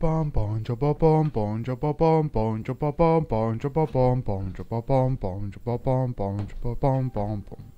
Bom bom jabba bom bom jabba bom bom jabba bom bom jabba bom bom jabba bom bom jabba bom bom jabba bom bom bom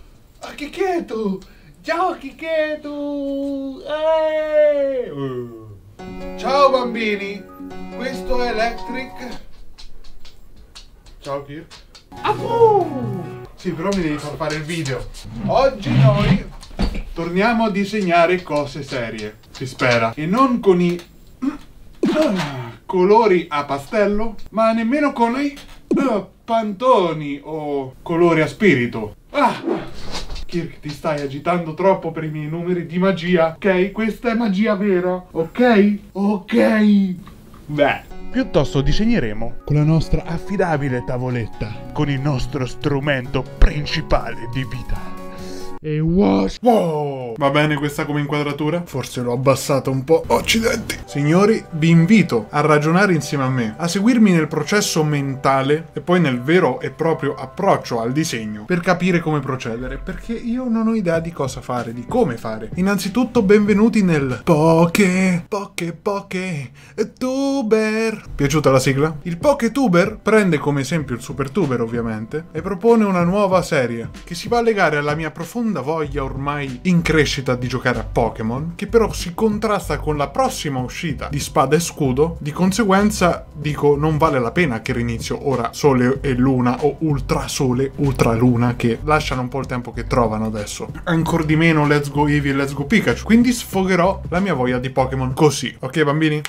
Chichetto! Ciao Chichetto! Eh! Ciao bambini! Questo è Electric. Ciao Kirk. Sì, però mi devi far fare il video. Oggi noi torniamo a disegnare cose serie, si spera. E non con i ah, colori a pastello, ma nemmeno con i ah, pantoni o colori a spirito. Ah! Kirk, ti stai agitando troppo per i miei numeri di magia, ok? Questa è magia vera, ok? Ok? Beh. Piuttosto disegneremo con la nostra affidabile tavoletta, con il nostro strumento principale di vita. E wash. Wow! Va bene questa come inquadratura? Forse l'ho abbassata un po'. Accidenti! Signori, vi invito a ragionare insieme a me, a seguirmi nel processo mentale e poi nel vero e proprio approccio al disegno per capire come procedere, perché io non ho idea di cosa fare, di come fare. Innanzitutto, benvenuti nel Poke, Poke, Poke, Tuber. Piaciuta la sigla? Il Poke Tuber prende come esempio il Super Tuber, ovviamente, e propone una nuova serie che si va a legare alla mia profonda voglia ormai in crescita di giocare a Pokémon, che però si contrasta con la prossima uscita di Spada e Scudo. Di conseguenza, dico, non vale la pena che rinizio ora Sole e Luna o Ultra Sole, Ultra Luna, che lasciano un po' il tempo che trovano adesso. Ancor di meno Let's Go Eevee e Let's Go Pikachu. Quindi sfogherò la mia voglia di Pokémon così. Ok, bambini?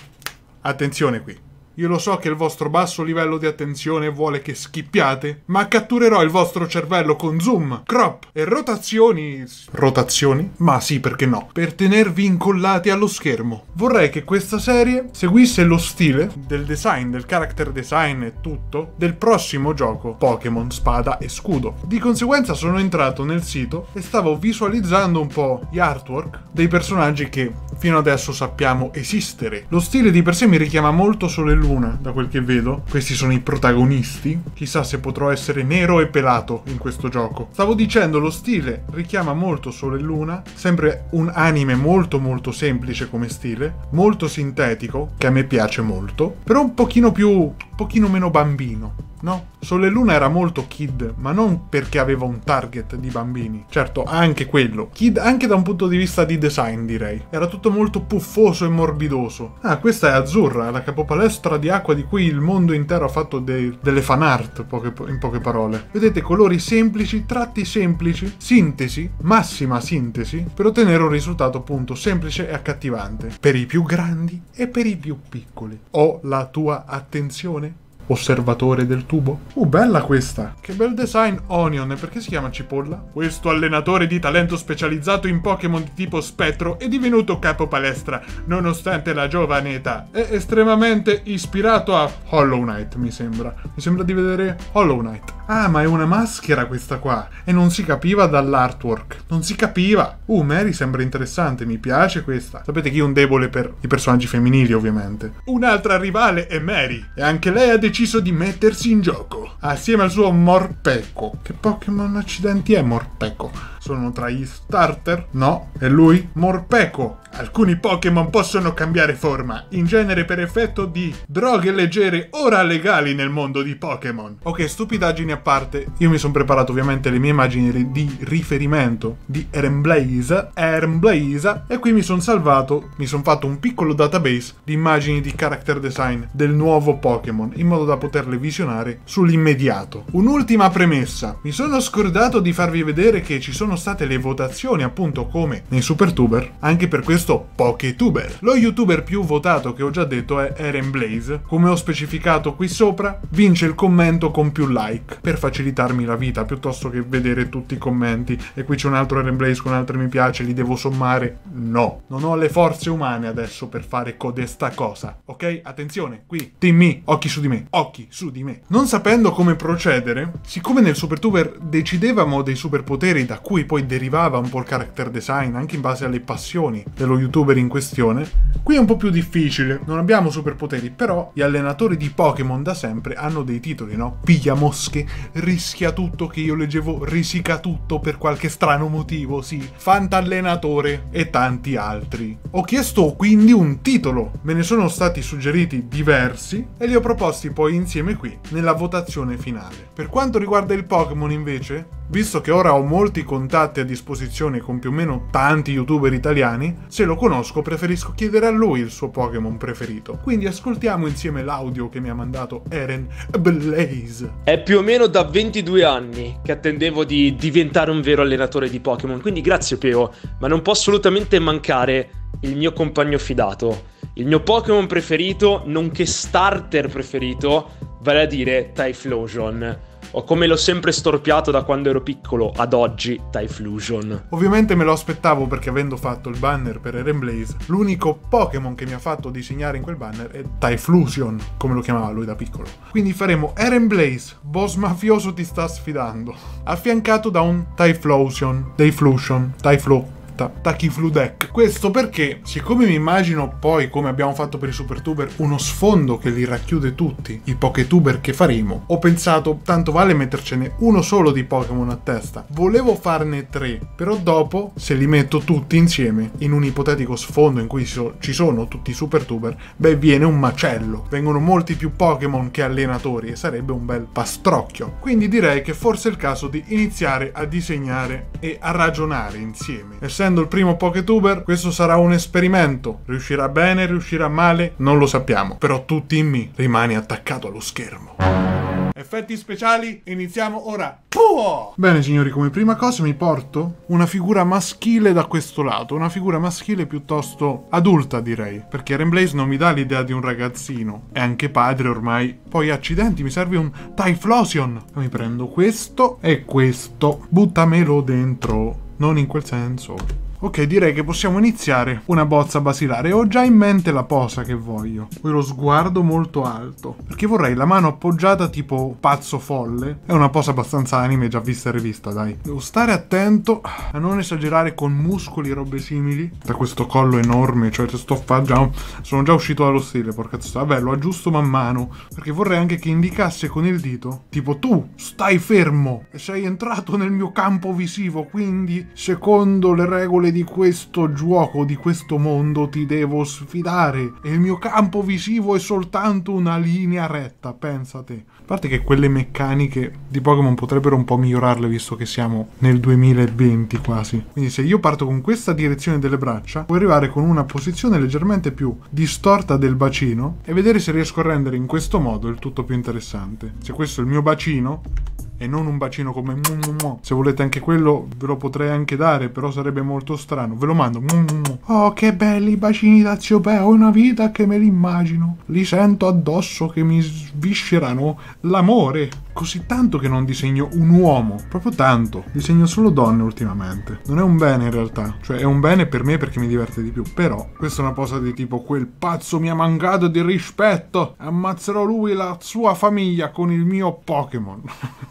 Attenzione qui. Io lo so che il vostro basso livello di attenzione vuole che schippiate, ma catturerò il vostro cervello con zoom, crop e rotazioni. Rotazioni? Ma sì, perché no? Per tenervi incollati allo schermo. Vorrei che questa serie seguisse lo stile del design, del character design e tutto del prossimo gioco Pokémon Spada e Scudo. Di conseguenza sono entrato nel sito e stavo visualizzando un po' gli artwork dei personaggi che fino adesso sappiamo esistere. Lo stile di per sé mi richiama molto Sole e Luna, da quel che vedo. Questi sono i protagonisti. Chissà se potrò essere nero e pelato in questo gioco. Stavo dicendo, lo stile richiama molto Sole e Luna, sempre un anime molto molto semplice come stile, molto sintetico, che a me piace molto, però un pochino più, pochino meno bambino. No? Sole Luna era molto kid, ma non perché aveva un target di bambini. Certo, anche quello. Kid anche da un punto di vista di design, direi. Era tutto molto puffoso e morbidoso. Ah, questa è Azzurra, la capopalestra di acqua di cui il mondo intero ha fatto de- delle fan art, poche- in poche parole. Vedete, colori semplici, tratti semplici, sintesi, massima sintesi, per ottenere un risultato appunto semplice e accattivante. Per i più grandi e per i più piccoli. Ho la tua attenzione? Osservatore del tubo. Uh, bella questa! Che bel design Onion, perché si chiama cipolla? Questo allenatore di talento specializzato in Pokémon di tipo spettro è divenuto capo palestra, nonostante la giovane età. È estremamente ispirato a Hollow Knight, mi sembra. Mi sembra di vedere Hollow Knight. Ah, ma è una maschera questa qua. E non si capiva dall'artwork. Non si capiva. Uh, Mary sembra interessante, mi piace questa. Sapete che io un debole per i personaggi femminili, ovviamente. Un'altra rivale è Mary. E anche lei ha deciso di mettersi in gioco. Assieme al suo Morpeko. Che Pokémon accidenti è Morpeko? Sono tra gli starter? No, è lui? Morpeko. Alcuni Pokémon possono cambiare forma, in genere per effetto di droghe leggere ora legali nel mondo di Pokémon. Ok, stupidaggini a parte, io mi sono preparato ovviamente le mie immagini di riferimento di Eremblaze, Eremblaze, e qui mi sono salvato, mi sono fatto un piccolo database di immagini di character design del nuovo Pokémon, in modo modo da poterle visionare sull'immediato. Un'ultima premessa. Mi sono scordato di farvi vedere che ci sono state le votazioni appunto come nei supertuber, anche per questo Poketuber. Lo youtuber più votato che ho già detto è Eren Blaze. Come ho specificato qui sopra, vince il commento con più like per facilitarmi la vita piuttosto che vedere tutti i commenti e qui c'è un altro Eren Blaze con altri mi piace, li devo sommare. No, non ho le forze umane adesso per fare codesta cosa. Ok? Attenzione, qui, team me, occhi su di me, occhi su di me. Non sapendo come procedere, siccome nel supertuber decidevamo dei superpoteri da cui poi derivava un po' il character design, anche in base alle passioni dello youtuber in questione, qui è un po' più difficile. Non abbiamo superpoteri, però gli allenatori di Pokémon da sempre hanno dei titoli, no? Piglia mosche, rischia tutto che io leggevo risica tutto per qualche strano motivo, sì. Fantallenatore e tanti altri. Ho chiesto quindi un titolo, me ne sono stati suggeriti diversi e li ho proposti poi insieme qui nella votazione finale. Per quanto riguarda il Pokémon invece, visto che ora ho molti contatti a disposizione con più o meno tanti youtuber italiani, se lo conosco preferisco chiedere a lui il suo Pokémon preferito. Quindi ascoltiamo insieme l'audio che mi ha mandato Eren Blaze. È più o meno da 22 anni che attendevo di diventare un vero allenatore di Pokémon, quindi grazie Peo, ma non può assolutamente mancare il mio compagno fidato, il mio Pokémon preferito, nonché starter preferito, vale a dire Typhlosion o come l'ho sempre storpiato da quando ero piccolo ad oggi, Typhlosion. Ovviamente me lo aspettavo perché avendo fatto il banner per Eren Blaze, l'unico Pokémon che mi ha fatto disegnare in quel banner è Typhlosion, come lo chiamava lui da piccolo. Quindi faremo Eren Blaze, boss mafioso ti sta sfidando, affiancato da un Typhlosion, Typhlosion, Typhlo ta- Takiflu Deck. Questo perché, siccome mi immagino poi, come abbiamo fatto per i supertuber, uno sfondo che li racchiude tutti, i poketuber che faremo, ho pensato tanto vale mettercene uno solo di Pokémon a testa. Volevo farne tre, però dopo, se li metto tutti insieme in un ipotetico sfondo in cui ci sono tutti i supertuber, beh, viene un macello. Vengono molti più Pokémon che allenatori e sarebbe un bel pastrocchio. Quindi direi che forse è il caso di iniziare a disegnare e a ragionare insieme. Essendo il primo Poketuber, questo sarà un esperimento. Riuscirà bene, riuscirà male, non lo sappiamo. Però tutti in me rimani attaccato allo schermo. Effetti speciali, iniziamo ora. Puo! Bene signori, come prima cosa mi porto una figura maschile da questo lato, una figura maschile piuttosto adulta direi, perché Eren Blaze non mi dà l'idea di un ragazzino, è anche padre ormai. Poi accidenti, mi serve un Typhlosion. Mi prendo questo e questo, buttamelo dentro, non in quel senso. Ok, direi che possiamo iniziare una bozza basilare. Ho già in mente la posa che voglio. Quello sguardo molto alto. Perché vorrei la mano appoggiata tipo pazzo folle. È una posa abbastanza anime già vista e rivista, dai. Devo stare attento a non esagerare con muscoli e robe simili. Da questo collo enorme, cioè sto fa già... Sono già uscito dallo stile, porca zozza. Vabbè, lo aggiusto man mano. Perché vorrei anche che indicasse con il dito. Tipo, tu stai fermo e sei entrato nel mio campo visivo. Quindi, secondo le regole di questo gioco, di questo mondo, ti devo sfidare. E il mio campo visivo è soltanto una linea retta, pensate. A parte che quelle meccaniche di Pokémon potrebbero un po' migliorarle visto che siamo nel 2020 quasi. Quindi se io parto con questa direzione delle braccia, puoi arrivare con una posizione leggermente più distorta del bacino e vedere se riesco a rendere in questo modo il tutto più interessante. Se questo è il mio bacino, e non un bacino come se volete anche quello ve lo potrei anche dare però sarebbe molto strano. Ve lo mando oh che belli i bacini da zio Beo è una vita che me li immagino li sento addosso che mi sviscerano l'amore così tanto che non disegno un uomo proprio tanto. Disegno solo donne ultimamente. Non è un bene in realtà. Cioè è un bene per me perché mi diverte di più. Però questa è una posa di tipo quel pazzo mi ha mancato di rispetto. Ammazzerò lui e la sua famiglia con il mio Pokémon.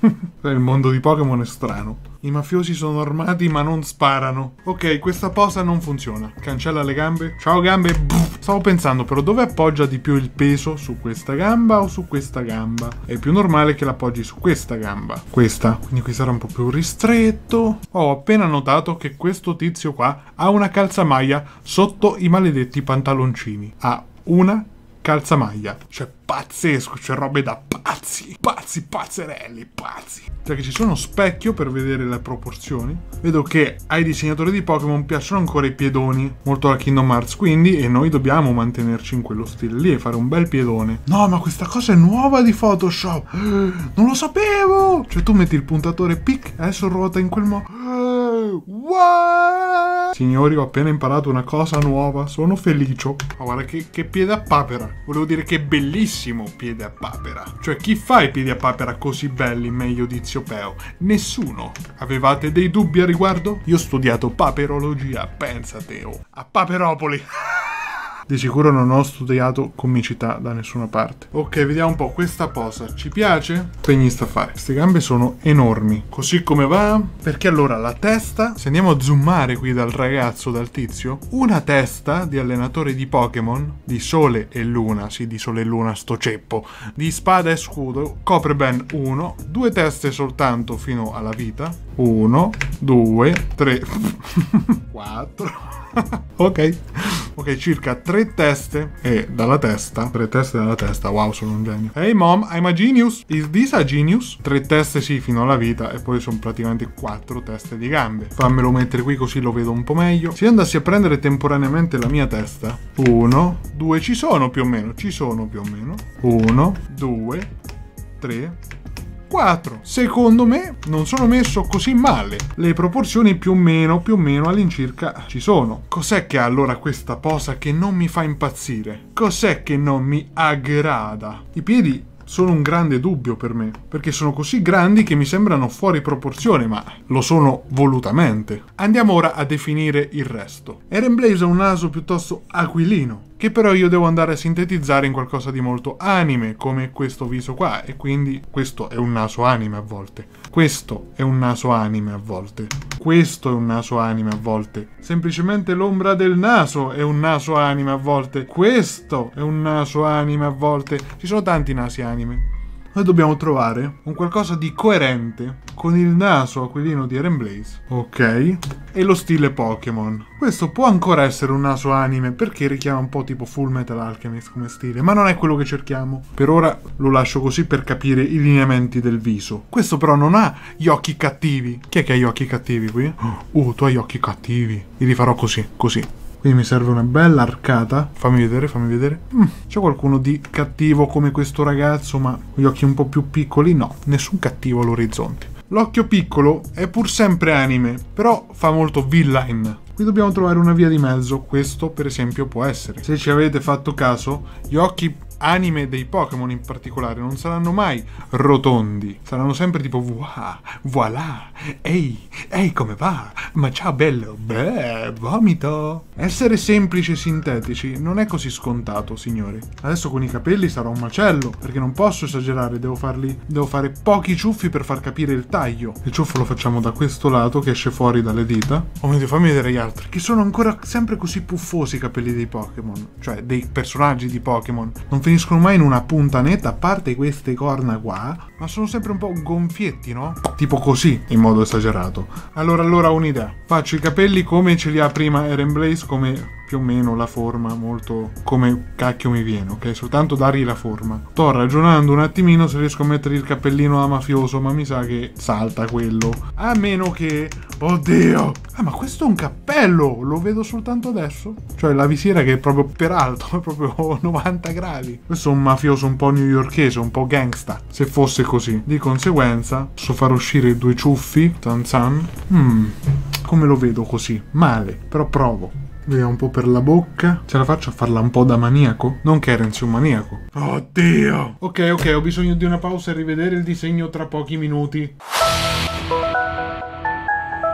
Il mondo di Pokémon è strano. I mafiosi sono armati ma non sparano. Ok, questa posa non funziona. Cancella le gambe. Ciao gambe. Stavo pensando però dove appoggia di più il peso? Su questa gamba o su questa gamba? È più normale che l'appoggi su questa gamba. Questa. Quindi qui sarà un po' più ristretto. Ho appena notato che questo tizio qua ha una calzamaglia sotto i maledetti pantaloncini. Ha una calzamaglia. Cioè, pazzesco, c'è robe da pazzi, pazzi, pazzerelli, pazzi. Cioè che ci sono specchio per vedere le proporzioni. Vedo che ai disegnatori di Pokémon piacciono ancora i piedoni, molto alla Kingdom Hearts, quindi e noi dobbiamo mantenerci in quello stile lì e fare un bel piedone. No, ma questa cosa è nuova di Photoshop. Non lo sapevo! Cioè tu metti il puntatore pic, adesso ruota in quel modo. What? Signori, ho appena imparato una cosa nuova, sono felice. Ma guarda che, che piede a papera. Volevo dire che bellissimo piede a papera. Cioè, chi fa i piedi a papera così belli meglio di Zio Peo? Nessuno. Avevate dei dubbi a riguardo? Io ho studiato paperologia, pensate, oh. A Paperopoli. Di sicuro non ho studiato comicità da nessuna parte. Ok, vediamo un po' questa posa. Ci piace? Pegnista a fare. Queste gambe sono enormi. Così come va? Perché allora la testa, se andiamo a zoomare qui dal ragazzo, dal tizio, una testa di allenatore di Pokémon, di Sole e Luna, sì, di Sole e Luna sto ceppo, di spada e scudo, copre ben uno, due teste soltanto fino alla vita. Uno, due, tre, quattro. ok. Ok, circa tre teste e dalla testa. Tre teste dalla testa. Wow, sono un genio. Hey mom, I'm a genius. Is this a genius? Tre teste sì, fino alla vita. E poi sono praticamente quattro teste di gambe. Fammelo mettere qui così lo vedo un po' meglio. Se andassi a prendere temporaneamente la mia testa. Uno, due, ci sono più o meno. Ci sono più o meno. Uno, due, tre, 4. Secondo me non sono messo così male. Le proporzioni più o meno, più o meno all'incirca ci sono. Cos'è che ha allora questa posa che non mi fa impazzire? Cos'è che non mi aggrada? I piedi sono un grande dubbio per me, perché sono così grandi che mi sembrano fuori proporzione, ma lo sono volutamente. Andiamo ora a definire il resto. Eren Blaze ha un naso piuttosto aquilino, che però io devo andare a sintetizzare in qualcosa di molto anime, come questo viso qua, e quindi questo è un naso anime a volte. Questo è un naso anime a volte. Questo è un naso anime a volte. Semplicemente l'ombra del naso è un naso anime a volte. Questo è un naso anime a volte. Ci sono tanti nasi anime. Noi dobbiamo trovare un qualcosa di coerente con il naso aquilino di Eren Blaze, ok? E lo stile Pokémon. Questo può ancora essere un naso anime perché richiama un po' tipo Full Metal Alchemist come stile, ma non è quello che cerchiamo. Per ora lo lascio così per capire i lineamenti del viso. Questo però non ha gli occhi cattivi. Chi è che ha gli occhi cattivi qui? Uh, tu hai gli occhi cattivi. Li rifarò così, così. Quindi mi serve una bella arcata. Fammi vedere, fammi vedere. Mm, c'è qualcuno di cattivo come questo ragazzo, ma con gli occhi un po' più piccoli? No, nessun cattivo all'orizzonte. L'occhio piccolo è pur sempre anime, però fa molto villain. Qui dobbiamo trovare una via di mezzo. Questo, per esempio, può essere. Se ci avete fatto caso, gli occhi anime dei Pokémon in particolare non saranno mai rotondi, saranno sempre tipo wow, voilà, ehi, ehi come va? Ma ciao bello, beh, vomito. Essere semplici e sintetici non è così scontato, signori. Adesso con i capelli sarà un macello, perché non posso esagerare, devo farli, devo fare pochi ciuffi per far capire il taglio. Il ciuffo lo facciamo da questo lato che esce fuori dalle dita. Oh mio Dio, fammi vedere gli altri, che sono ancora sempre così puffosi i capelli dei Pokémon, cioè dei personaggi di Pokémon. Non finiscono mai in una punta netta, a parte queste corna qua, ma sono sempre un po' gonfietti, no? Tipo così, in modo esagerato. Allora, allora ho un'idea. Faccio i capelli come ce li ha prima Eren Blaze, come più o meno la forma, molto come cacchio mi viene, ok? Soltanto dargli la forma. Sto ragionando un attimino se riesco a mettere il cappellino da mafioso, ma mi sa che salta quello. A meno che... Oddio! Ah, ma questo è un cappello! Lo vedo soltanto adesso? Cioè la visiera che è proprio per alto, è proprio 90 gradi. Questo è un mafioso un po' newyorkese, un po' gangsta, se fosse così. Di conseguenza, posso far uscire due ciuffi, tanzan. Mmm, come lo vedo così? Male, però provo. Vediamo un po' per la bocca. Ce la faccio a farla un po' da maniaco? Non che Eren sia un maniaco. Oddio! Ok, ok, ho bisogno di una pausa e rivedere il disegno tra pochi minuti.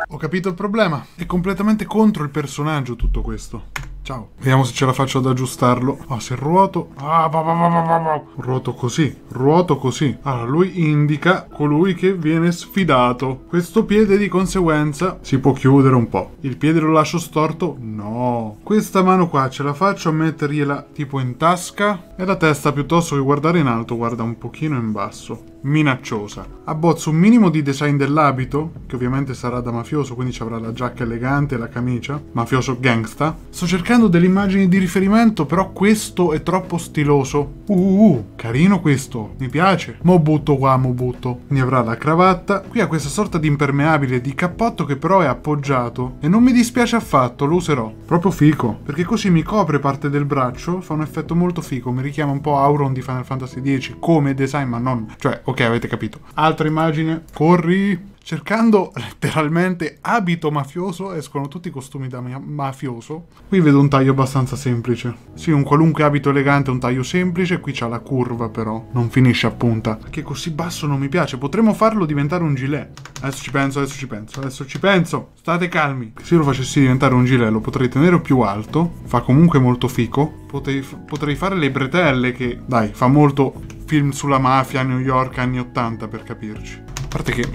Ho capito il problema. È completamente contro il personaggio tutto questo. Ciao. Vediamo se ce la faccio ad aggiustarlo. Ah, se ruoto... Ah, va, va, va. Ruoto così. Ruoto così. Allora, lui indica colui che viene sfidato. Questo piede di conseguenza si può chiudere un po'. Il piede lo lascio storto? No. Questa mano qua ce la faccio a mettergliela tipo in tasca. E la testa piuttosto che guardare in alto guarda un pochino in basso. Minacciosa. Abbozzo un minimo di design dell'abito, che ovviamente sarà da mafioso, quindi ci avrà la giacca elegante e la camicia, mafioso gangsta. Sto cercando delle immagini di riferimento, però questo è troppo stiloso. Uh, uh, carino questo, mi piace. Mo butto qua, mo butto. Quindi avrà la cravatta. Qui ha questa sorta di impermeabile di cappotto che però è appoggiato e non mi dispiace affatto, lo userò. Proprio fico, perché così mi copre parte del braccio, fa un effetto molto fico, mi richiama un po' Auron di Final Fantasy X come design, ma non... Cioè, ok, avete capito. Altra immagine, corri, Cercando letteralmente abito mafioso, escono tutti i costumi da mafioso. Qui vedo un taglio abbastanza semplice. Sì, un qualunque abito elegante, un taglio semplice. Qui c'ha la curva, però. Non finisce a punta. Che così basso non mi piace. Potremmo farlo diventare un gilet. Adesso ci penso, adesso ci penso, adesso ci penso. State calmi. Se io lo facessi diventare un gilet, lo potrei tenere più alto. Fa comunque molto fico. Potrei, potrei fare le bretelle, che dai, fa molto film sulla mafia New York anni 80 per capirci. A parte che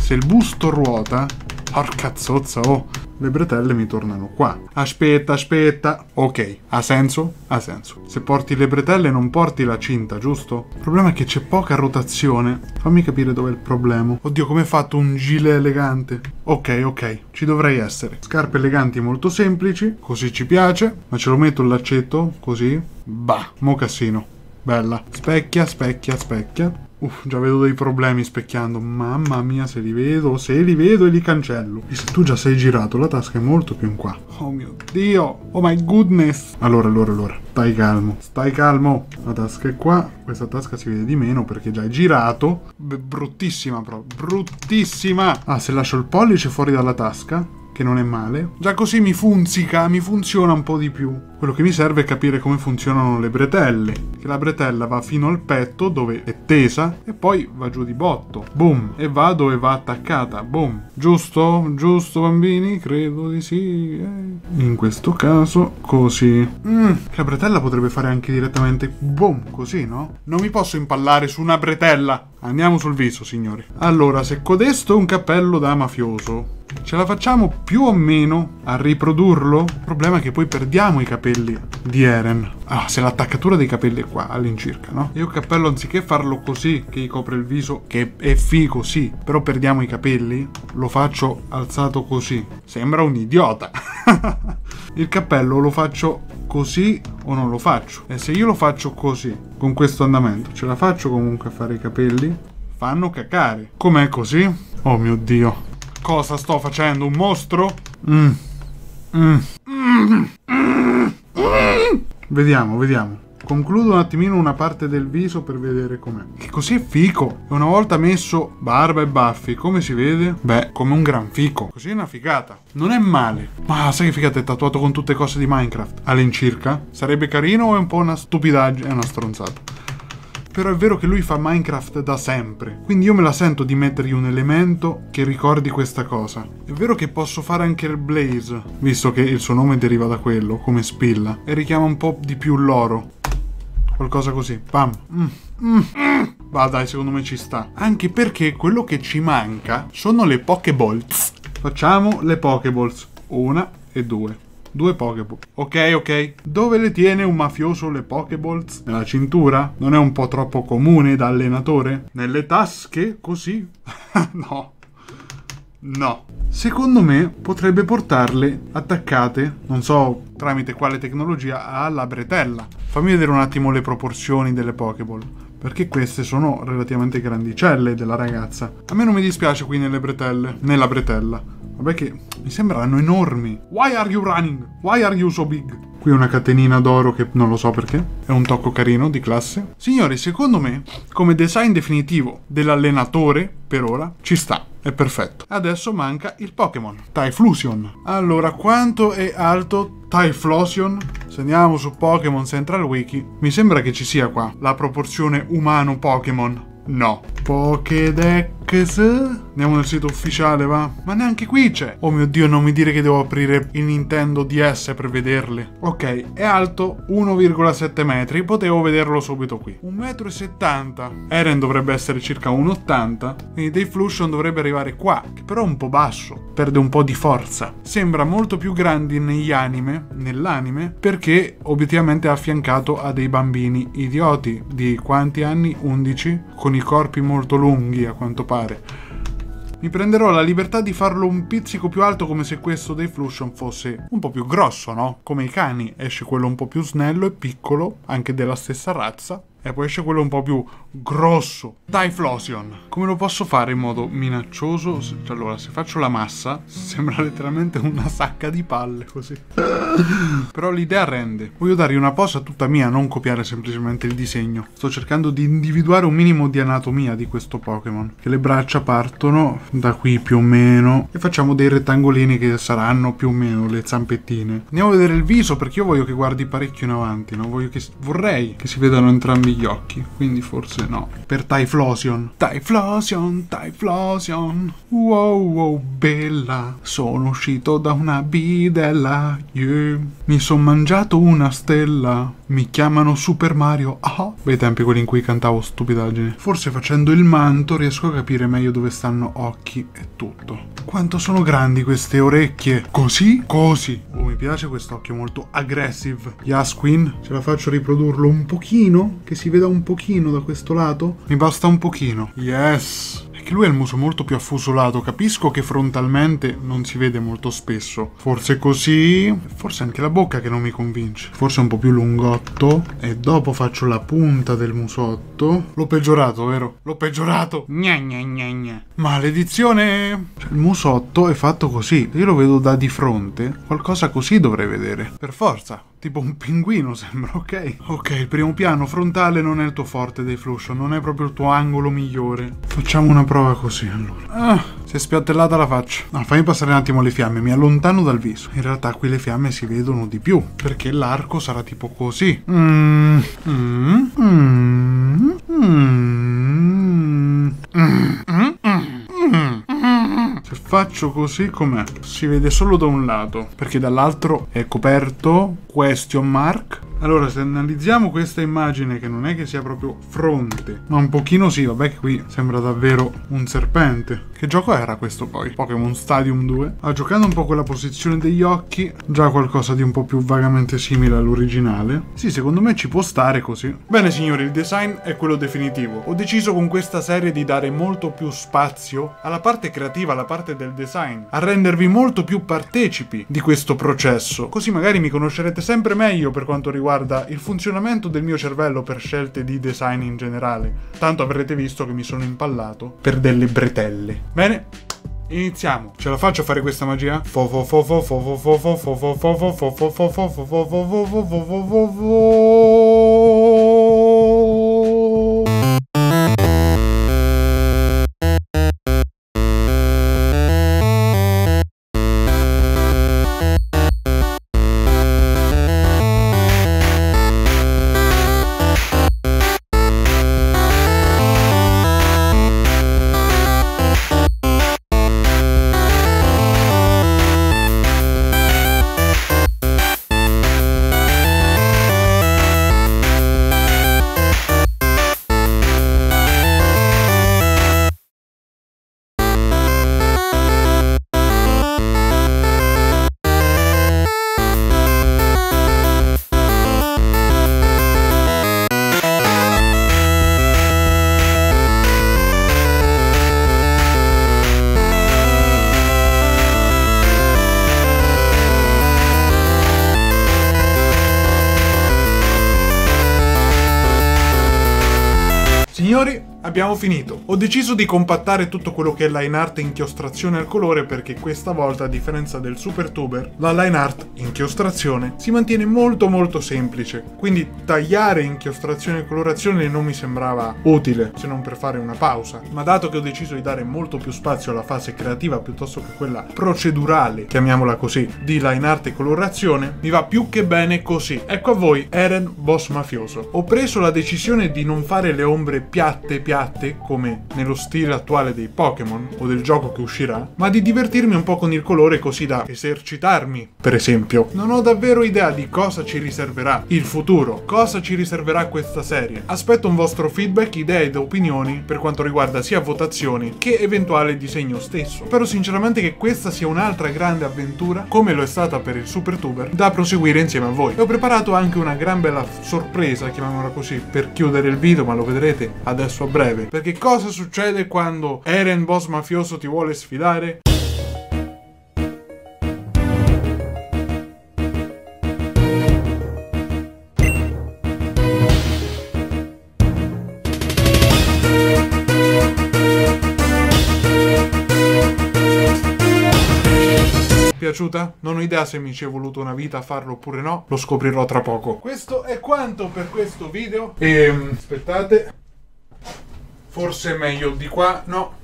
se il busto ruota, porca zozza, oh, le bretelle mi tornano qua. Aspetta, aspetta. Ok, ha senso? Ha senso. Se porti le bretelle non porti la cinta, giusto? Il problema è che c'è poca rotazione. Fammi capire dov'è il problema. Oddio, come è fatto un gilet elegante? Ok, ok, ci dovrei essere. Scarpe eleganti molto semplici, così ci piace. Ma ce lo metto il laccetto, così. Bah, mocassino. Bella. Specchia, specchia, specchia. Uff, già vedo dei problemi specchiando. Mamma mia, se li vedo, se li vedo e li cancello. E se tu già sei girato, la tasca è molto più in qua. Oh mio Dio! Oh my goodness! Allora, allora, allora. Stai calmo, stai calmo. La tasca è qua. Questa tasca si vede di meno perché già è girato. B- bruttissima proprio. Bruttissima! Ah, se lascio il pollice fuori dalla tasca, che non è male. Già così mi funzica, mi funziona un po' di più. Quello che mi serve è capire come funzionano le bretelle. Che la bretella va fino al petto dove è tesa e poi va giù di botto. Boom. E va dove va attaccata. Boom. Giusto? Giusto bambini? Credo di sì. Eh. In questo caso così. Mm, la bretella potrebbe fare anche direttamente boom, così, no? Non mi posso impallare su una bretella. Andiamo sul viso, signori. Allora, se codesto è un cappello da mafioso, ce la facciamo più o meno a riprodurlo? Il problema è che poi perdiamo i capelli di Eren. Ah, se l'attaccatura dei capelli è qua, all'incirca, no? Io il cappello, anziché farlo così, che gli copre il viso, che è figo, sì, però perdiamo i capelli, lo faccio alzato così. Sembra un idiota. il cappello lo faccio così o non lo faccio? E se io lo faccio così, con questo andamento, ce la faccio comunque a fare i capelli? Fanno cacare. Com'è così? Oh mio Dio. Cosa sto facendo? Un mostro? Mm. Mm. Mm. Vediamo, vediamo. Concludo un attimino una parte del viso per vedere com'è. Che così è fico. E una volta messo barba e baffi, come si vede? Beh, come un gran fico. Così è una figata. Non è male. Ma sai che figata è tatuato con tutte cose di Minecraft? All'incirca? Sarebbe carino o è un po' una stupidaggine? È una stronzata però è vero che lui fa Minecraft da sempre, quindi io me la sento di mettergli un elemento che ricordi questa cosa. È vero che posso fare anche il Blaze, visto che il suo nome deriva da quello, come spilla, e richiama un po' di più l'oro. Qualcosa così. Pam. Mm. Mm. Mm. Va dai, secondo me ci sta. Anche perché quello che ci manca sono le Pokéballs. Facciamo le Pokéballs. Una e due. Due Pokéball. Ok, ok. Dove le tiene un mafioso le Pokéballs? Nella cintura? Non è un po' troppo comune da allenatore? Nelle tasche? Così? no. No. Secondo me potrebbe portarle attaccate, non so tramite quale tecnologia, alla bretella. Fammi vedere un attimo le proporzioni delle Pokéball. Perché queste sono relativamente grandicelle della ragazza. A me non mi dispiace qui nelle bretelle, nella bretella. Vabbè che mi sembrano enormi. Why are you running? Why are you so big? Qui una catenina d'oro che non lo so perché. È un tocco carino di classe. Signori, secondo me, come design definitivo dell'allenatore, per ora, ci sta. È perfetto. Adesso manca il Pokémon. Typhlosion. Allora, quanto è alto Typhlosion? Se andiamo su Pokémon Central Wiki, mi sembra che ci sia qua la proporzione umano-Pokémon. No. Pokédex Pokédex. Andiamo nel sito ufficiale, va? Ma neanche qui c'è. Oh mio dio, non mi dire che devo aprire il Nintendo DS per vederle. Ok, è alto 1,7 metri. Potevo vederlo subito qui. 1,70 m. Eren dovrebbe essere circa 1,80. Quindi Dave Flution dovrebbe arrivare qua, che però è un po' basso. Perde un po' di forza. Sembra molto più grande negli anime, nell'anime, perché obiettivamente è affiancato a dei bambini idioti di quanti anni? 11? Con i corpi molto lunghi, a quanto pare. Mi prenderò la libertà di farlo un pizzico più alto come se questo dei Flution fosse un po' più grosso, no? Come i cani, esce quello un po' più snello e piccolo, anche della stessa razza, e poi esce quello un po' più grosso. Typhlosion. Come lo posso fare in modo minaccioso? Se- Allora, se faccio la massa, sembra letteralmente una sacca di palle così. Però l'idea rende. Voglio dargli una posa tutta mia, non copiare semplicemente il disegno. Sto cercando di individuare un minimo di anatomia di questo Pokémon. Che le braccia partono da qui più o meno. E facciamo dei rettangolini che saranno più o meno le zampettine. Andiamo a vedere il viso perché io voglio che guardi parecchio in avanti. No? Voglio che, vorrei che si vedano entrambi gli occhi. Quindi forse no. Per Typhlosion. Typhlosion, Typhlosion. Wow, wow, bella. Sono uscito da una bidella. Yeah. Mi son mangiato una stella. Mi chiamano Super Mario. Ah, bei tempi quelli in cui cantavo stupidaggini. Forse facendo il manto riesco a capire meglio dove stanno occhi e tutto. Quanto sono grandi queste orecchie. Così? Così. Oh, mi piace quest'occhio molto aggressive. Yasquin, ce la faccio riprodurlo un pochino? Che si veda un pochino da questo lato? Mi basta un pochino. Yes. È che lui ha il muso molto più affusolato. Capisco che frontalmente non si vede molto spesso. Forse così. Forse anche la bocca che non mi convince. Forse un po' più lungotto. E dopo faccio la punta del musotto. L'ho peggiorato, vero? L'ho peggiorato. Gna gna gna gna. Maledizione. Cioè, il musotto è fatto così. Io lo vedo da di fronte. Qualcosa così dovrei vedere. Per forza. Tipo un pinguino sembra, ok? Ok, il primo piano frontale non è il tuo forte dei Flution, non è proprio il tuo angolo migliore. Facciamo una prova così allora. Ah, si è spiattellata la faccia. No, fammi passare un attimo le fiamme, mi allontano dal viso. In realtà qui le fiamme si vedono di più, perché l'arco sarà tipo così. Mm, mm, mm, mm, mm, mm, mm, mm. Se faccio così com'è? Si vede solo da un lato, perché dall'altro è coperto question mark. Allora, se analizziamo questa immagine, che non è che sia proprio fronte, ma un pochino sì, vabbè che qui sembra davvero un serpente. Che gioco era questo poi? Pokémon Stadium 2? Ah, giocando un po' quella posizione degli occhi, già qualcosa di un po' più vagamente simile all'originale. Sì, secondo me ci può stare così. Bene signori, il design è quello definitivo. Ho deciso con questa serie di dare molto più spazio alla parte creativa, alla parte del design, a rendervi molto più partecipi di questo processo. Così magari mi conoscerete sempre meglio per quanto riguarda il funzionamento del mio cervello per scelte di design in generale. Tanto avrete visto che mi sono impallato per delle bretelle. Bene, Iniziamo. Ce la faccio a fare questa magia? Abbiamo finito. Ho deciso di compattare tutto quello che è line art inchiostrazione al colore perché questa volta, a differenza del Super Tuber, la line art inchiostrazione si mantiene molto molto semplice. Quindi tagliare inchiostrazione e colorazione non mi sembrava utile, se non per fare una pausa. Ma dato che ho deciso di dare molto più spazio alla fase creativa piuttosto che quella procedurale, chiamiamola così, di line art e colorazione, mi va più che bene così. Ecco a voi Eren Boss Mafioso. Ho preso la decisione di non fare le ombre piatte piatte, come nello stile attuale dei Pokémon o del gioco che uscirà, ma di divertirmi un po' con il colore così da esercitarmi, per esempio. Non ho davvero idea di cosa ci riserverà il futuro, cosa ci riserverà questa serie. Aspetto un vostro feedback, idee ed opinioni per quanto riguarda sia votazioni che eventuale disegno stesso. Spero sinceramente che questa sia un'altra grande avventura, come lo è stata per il SuperTuber, da proseguire insieme a voi. E ho preparato anche una gran bella sorpresa, chiamiamola così, per chiudere il video, ma lo vedrete adesso a breve. Perché cosa succede quando Eren Boss Mafioso ti vuole sfidare? Piaciuta? Non ho idea se mi ci è voluto una vita a farlo oppure no, lo scoprirò tra poco. Questo è quanto per questo video. E aspettate. Forse è meglio di qua, no.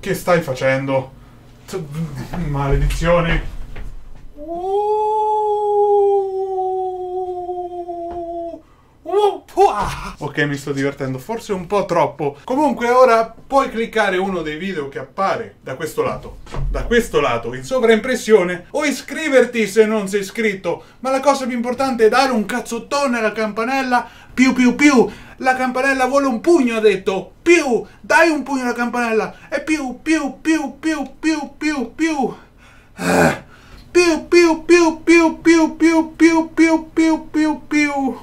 Che stai facendo? Maledizione. Pua! Ok, mi sto divertendo, forse un po' troppo. Comunque ora puoi cliccare uno dei video che appare da questo lato, da questo lato, in sovraimpressione, o iscriverti se non sei iscritto. Ma la cosa più importante è dare un cazzottone alla campanella, più più più. La campanella vuole un pugno, ha detto. Più, dai un pugno alla campanella. E più, più, più, più, più, più, più. Ah. Più, più, più, più, più, più, più, più, più, più, più.